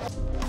you